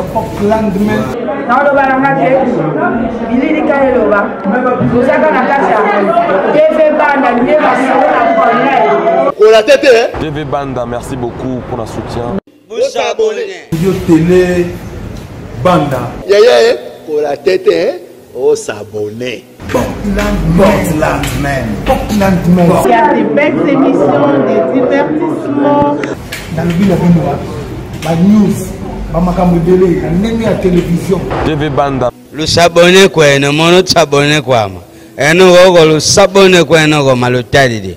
the fuck lendemain naoloba nanga te bilili ka eloba ozaka na kati ya tv banda nde basolo na cornel kola te te tv banda merci beaucoup pour la soutien studio télé banda yeye kola te te osabone oh, Portlandman. Portlandman. Il y a des belles émissions, des divertissements. Dans le but, il y a la news. bamakambo ebele na ndenge ya televizio tv banda lusabone kuene mono tusabone kuama enoko oko lusabone kuene oko malutalili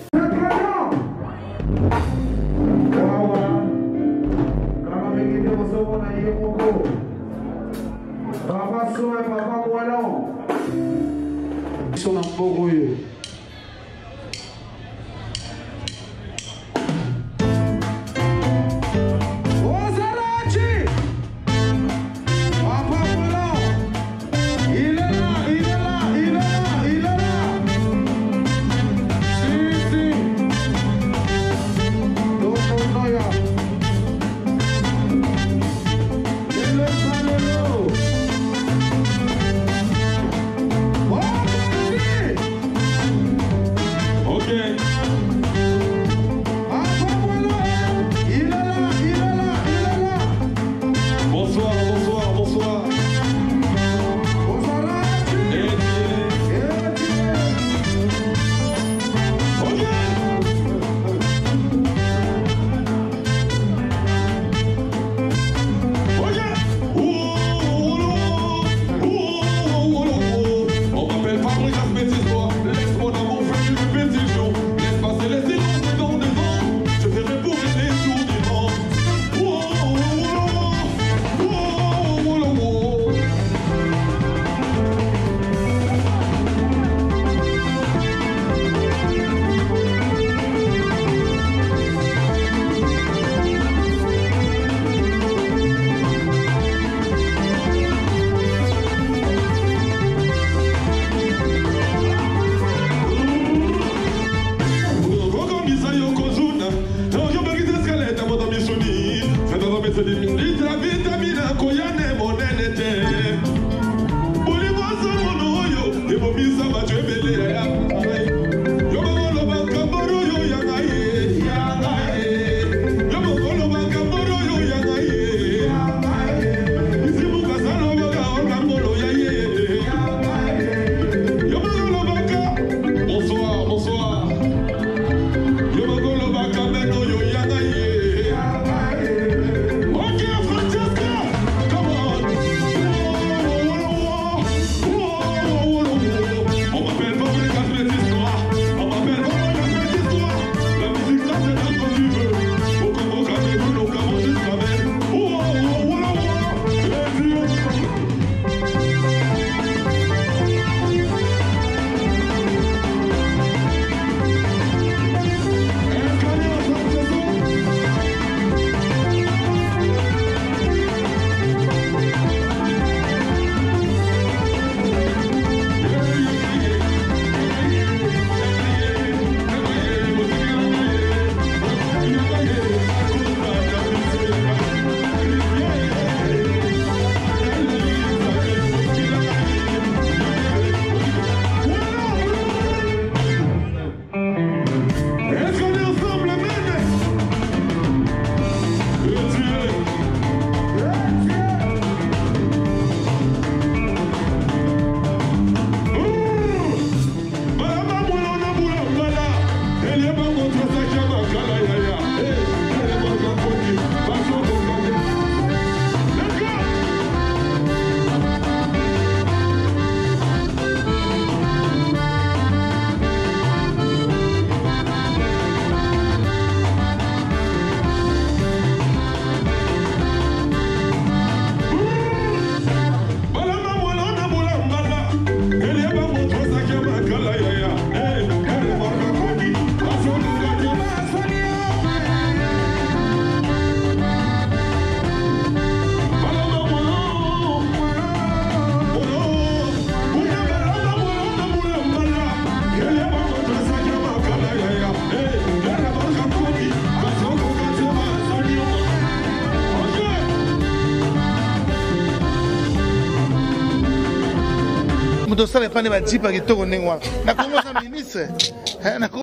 tosala epa nde bajipa kitoko ndenge wana nakongo oza ministre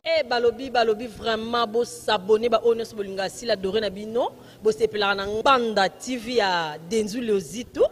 e balobi balobi vraiment bosabone baoyo nyonso bolinga asila dore na bino bosepelaka na ngbanda tv ya denzu leozitu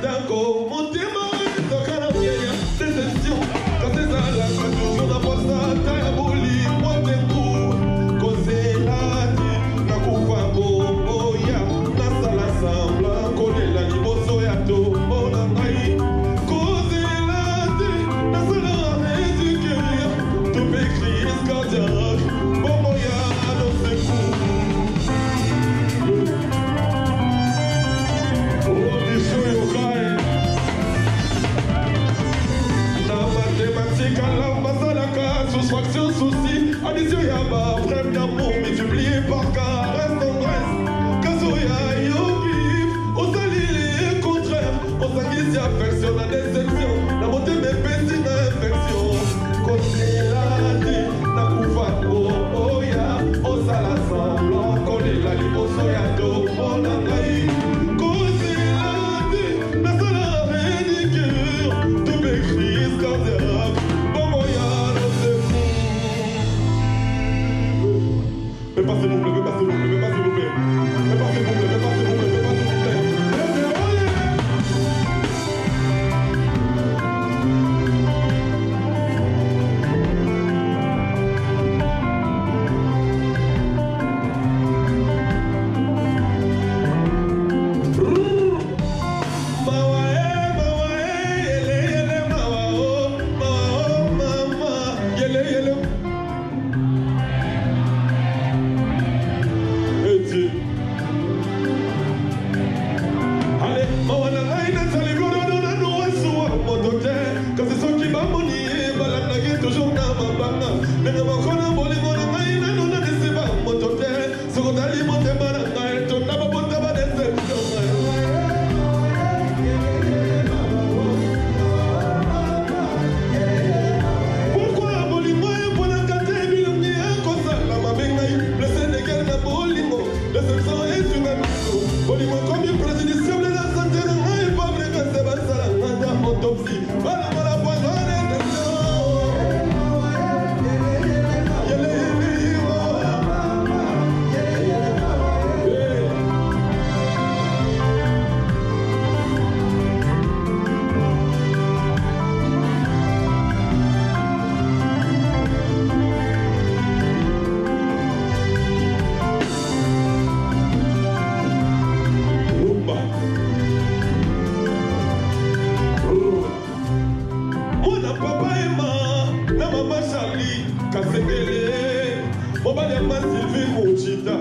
the gold. kasengele mobali ya masylvie mocita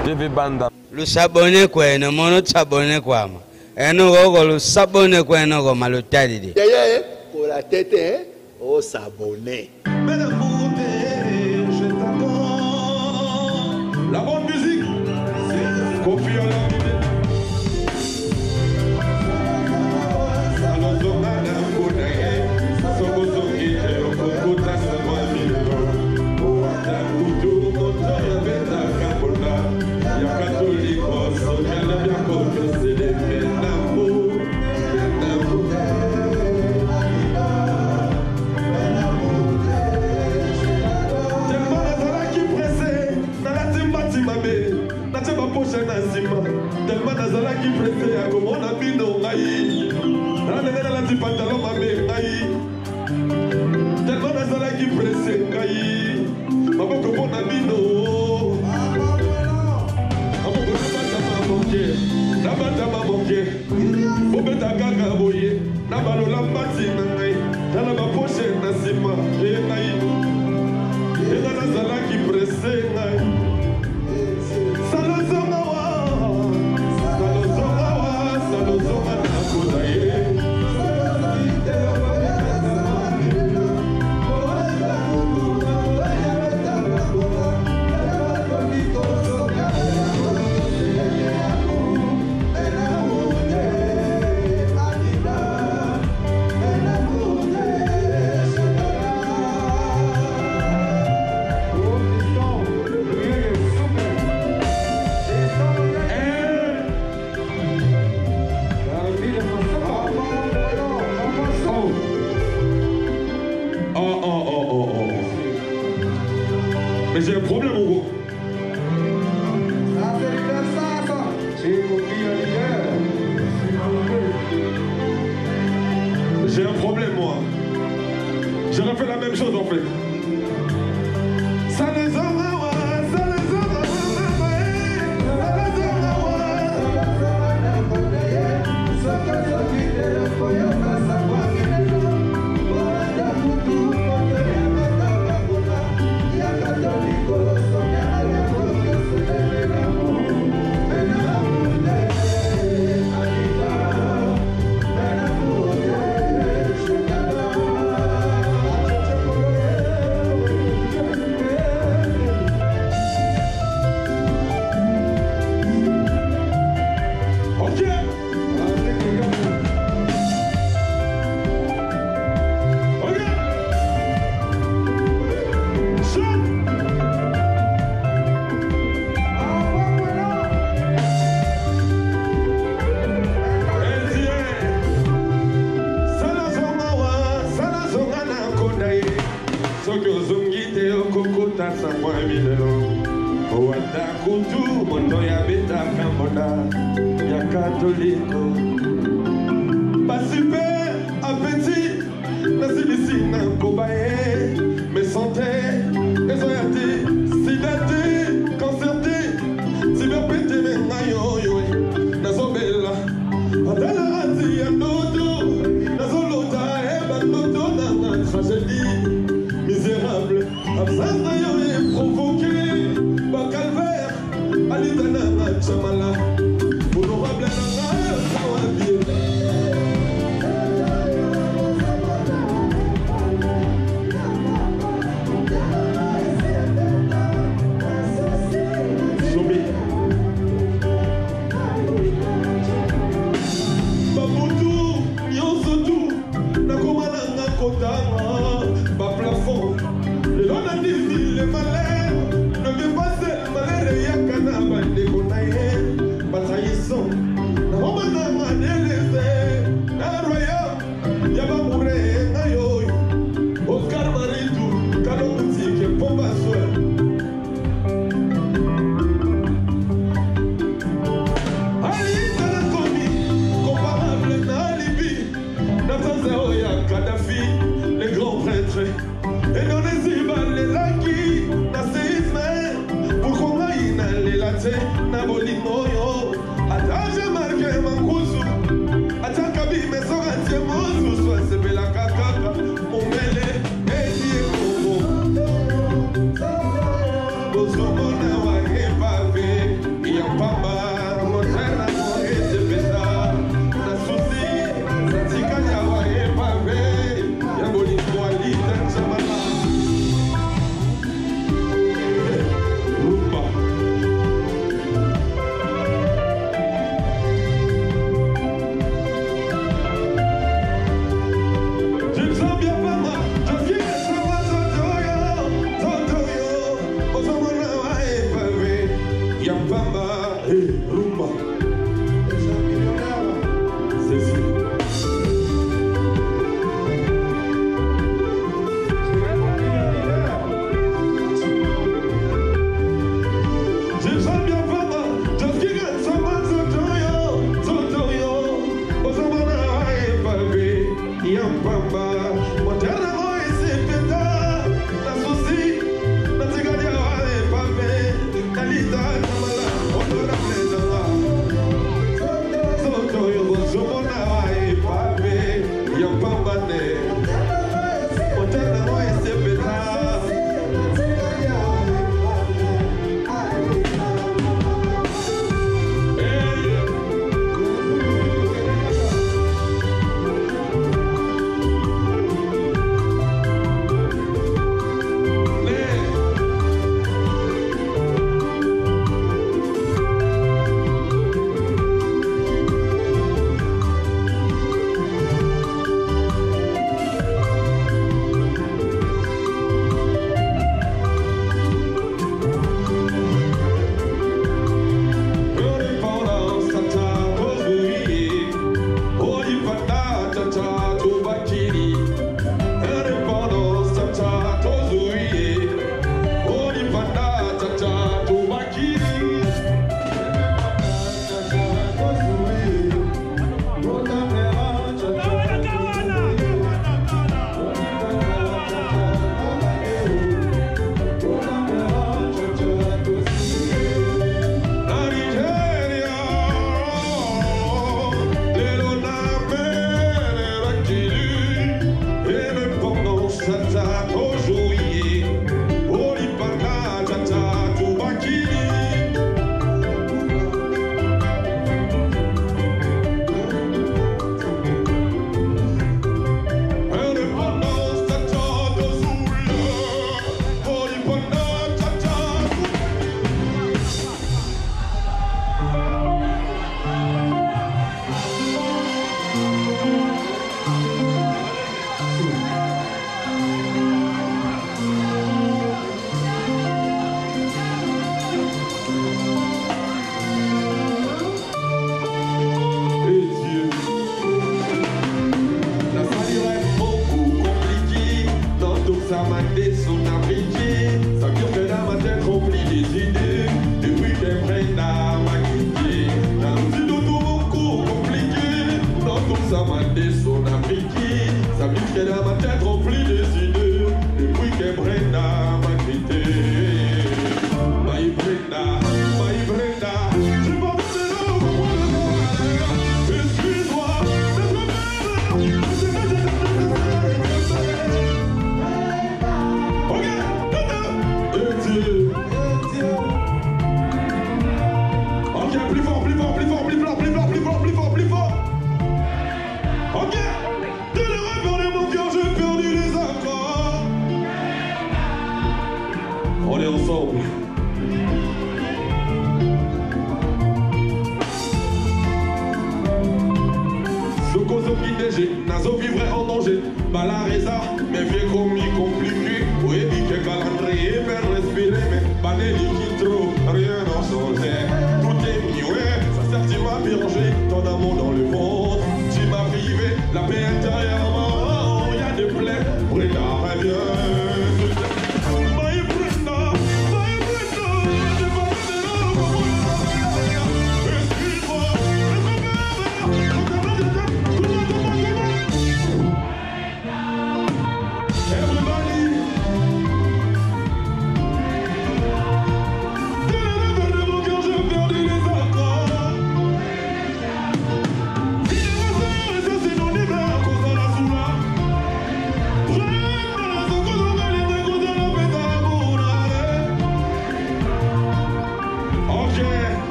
ndivibanda lusabone kweno mono tsabone kwama eno goko lusabone kweno koma lutalile yeyeye kulatete eh? osabone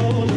control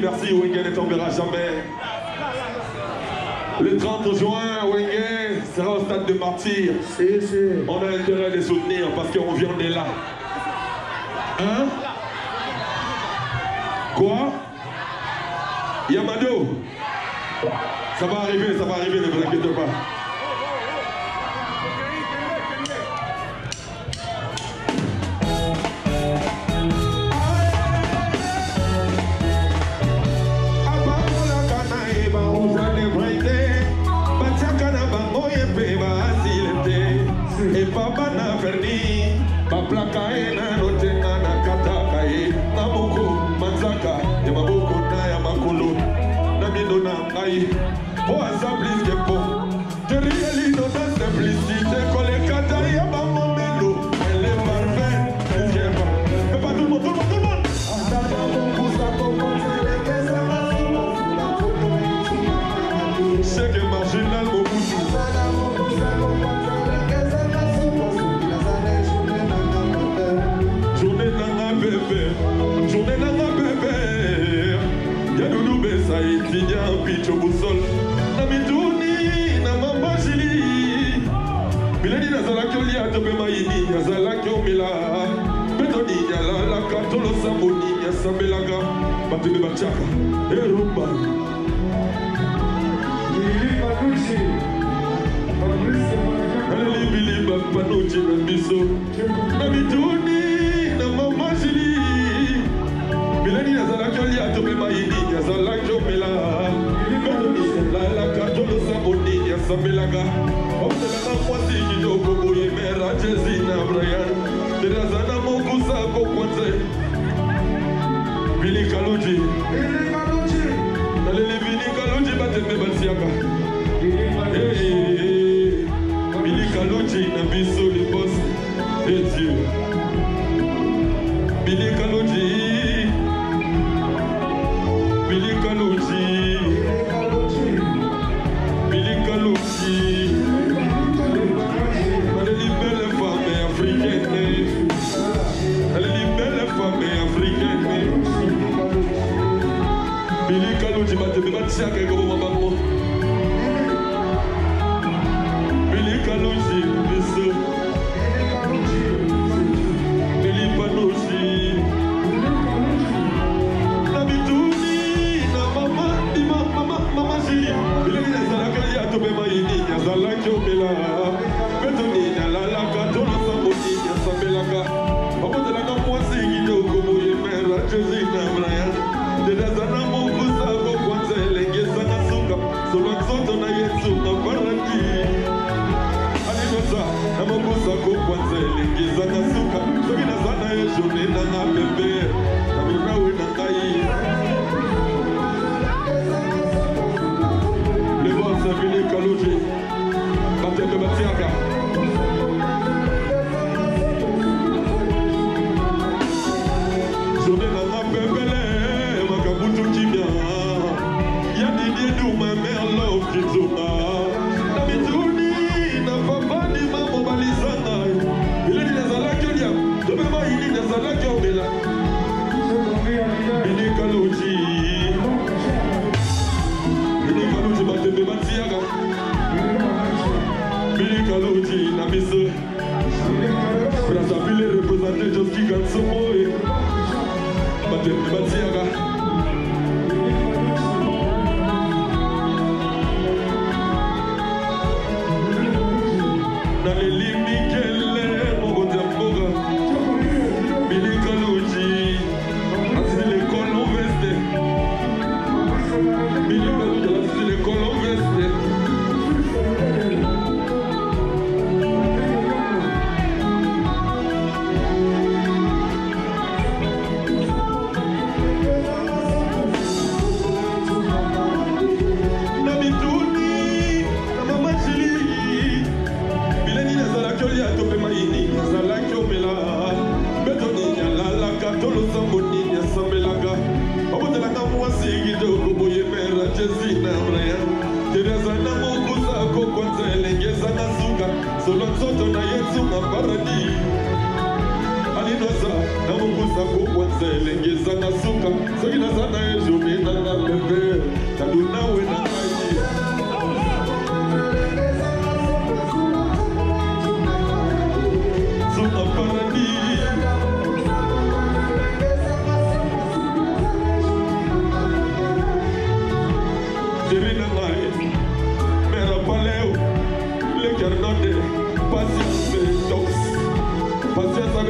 merci, Wengen ne tombera jamais. Le 30 juin, Wengen sera au stade de martyr. On a intérêt à les soutenir parce qu'on vient de là. Hein Quoi Yamado Ça va arriver, ça va arriver, ne vous inquiétez pas. placa es. Eh. basambelaka bato mpe batiaka erumba nalibilimba panoje na biso na bituni na mamajili milani nazalaki olia tomema yinini azalaki omela lalaka tolosa onini asambelaka omelaka mwasi kitoko boyemera jesi na brian terazana mokusa kokwanze elikaluji elikaluji nalelivini kaluji batembe basiaka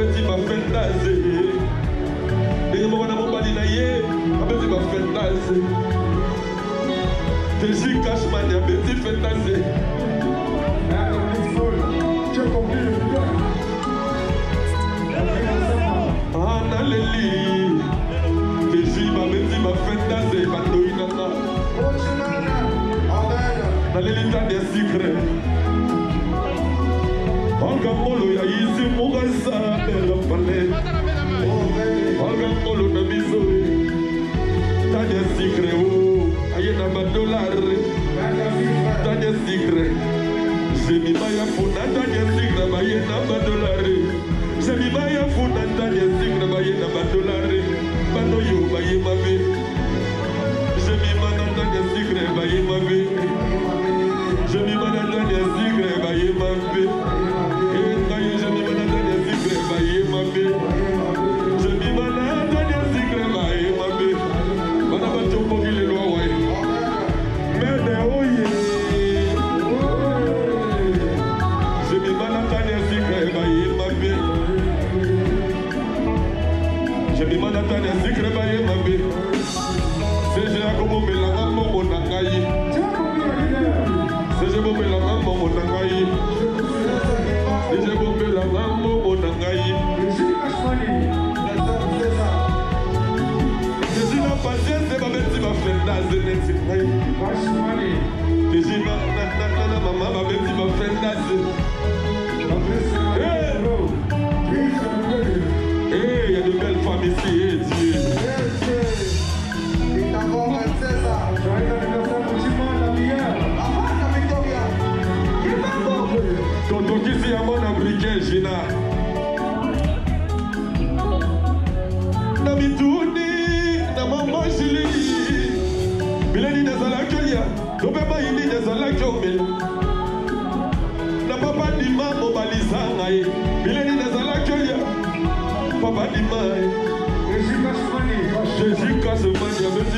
abeti bafete aze ndenge moko na mobali na ye abeti bafete aze deji cashman abeti fete aze naleli deji babeti bafete aze bandoi nanga naleli ta de sucre makamolo ya izi moka esalela pale makamolo na biso tanya sikre o oh, aye na badolare tanya sikre jemima ya funa tanya sikre baye na badolare jemima ya funa tanya sikre baye na badolare bano yo baye mabe jemima na tanya sikre baye mabe jemima na tanya sikre baye mabe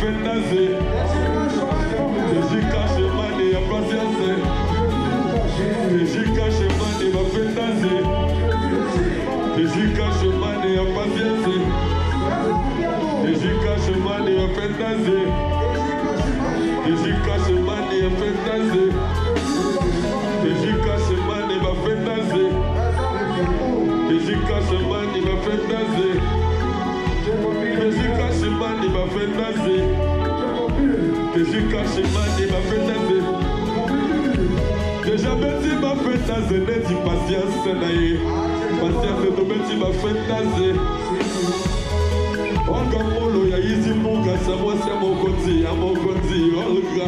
j'ai Je suis il m'a fait danser. mane bafe naze jésus kache mane bafe naze deja beti bafe naze neti patience na ye patience tobeti bafe naze oka molo ya yizi mbungasa mwasi ya mokonzi ya mokonzi olga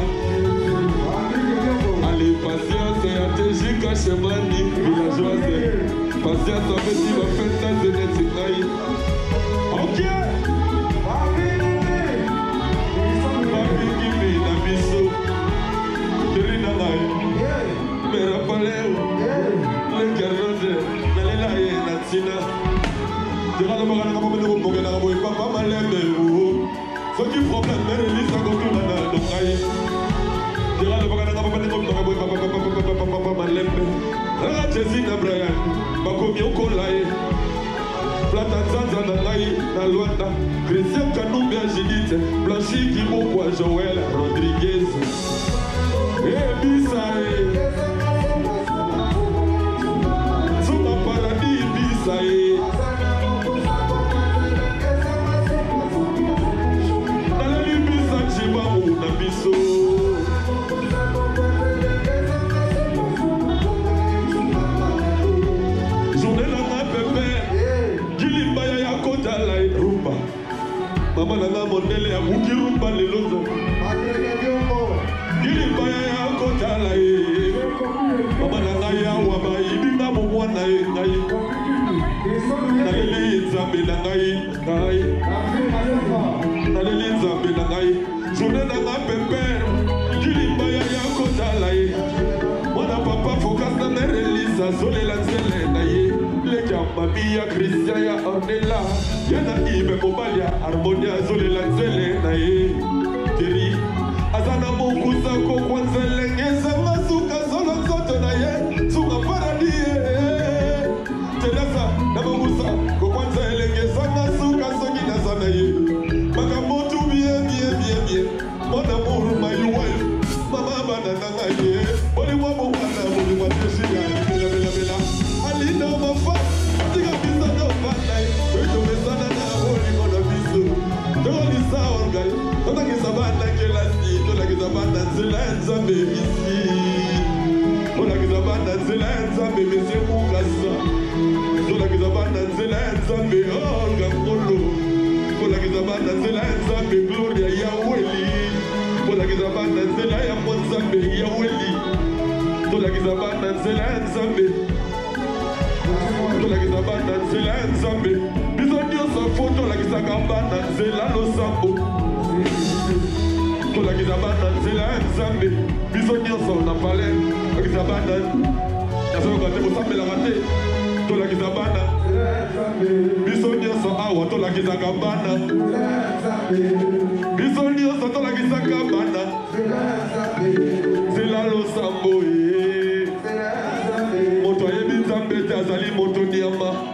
ale patience ya teji kache mani villageoise patience abeti bafe naze neti ngai okie okay. ndiralemokana kakomene komokelaka boye papa malembe o soki problème enelisako tulana longai ndiralemokana kakomene komtaka boye papa malembe aka jesi na brian bakomi okola ye plata nzanza na ngai na lwanda christian kanumbi ya judite blanchi kimokwa joel rodriguez ebisa mondele ya bukiruba lelozo kilibaya ya kotala ye mama na ngai awa bayibinga bomwana ye ngai naleli nzambe na ngai ngai naleli nzambe na ngai journe na nga pepe kilibaya ya kotala ye mwana papa fokas na nerelisa azolela nzele ya mami ya kristien ya ornela ye na ibe mobali ya harmoni azolela nzele na ye tolakisa bana nzela ya nzambe tolakisa bana nzela ya nzambe biso nyonso fo tolakisaka bana nzela losambo tolakisa bana nzela ya nzambe biso nyonso na pale tolakisa bana nazoyoka te kosambelaka te tolakisa bana biso nyonso awa tolakisaka bana biso nyonso tolakisaka bana nzela losambo ye eh. ete azali moto ndiamba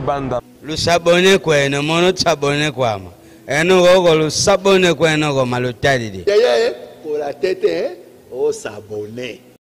banda lusabone kwene mono tsabone kwama eno koko lusabone kwene koma lutalile yeye kola tete eh? osabone oh,